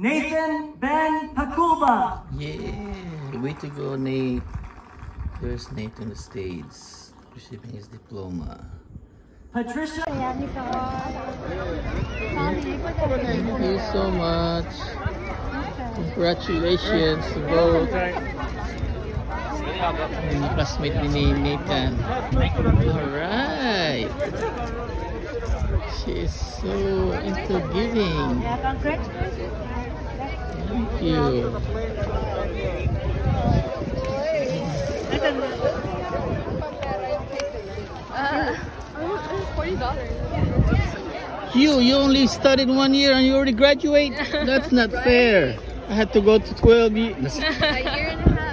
Nathan Ben Paculba. Yeah, way to go, Nate. First Nate on the stage, receiving his diploma. Patricia Thank you so much. Congratulations to both. Yung classmate ni Nathan. Alright. She is so into giving. Thank you. You, you only studied one year and you already graduate? That's not fair. I had to go to 12 years. A year and a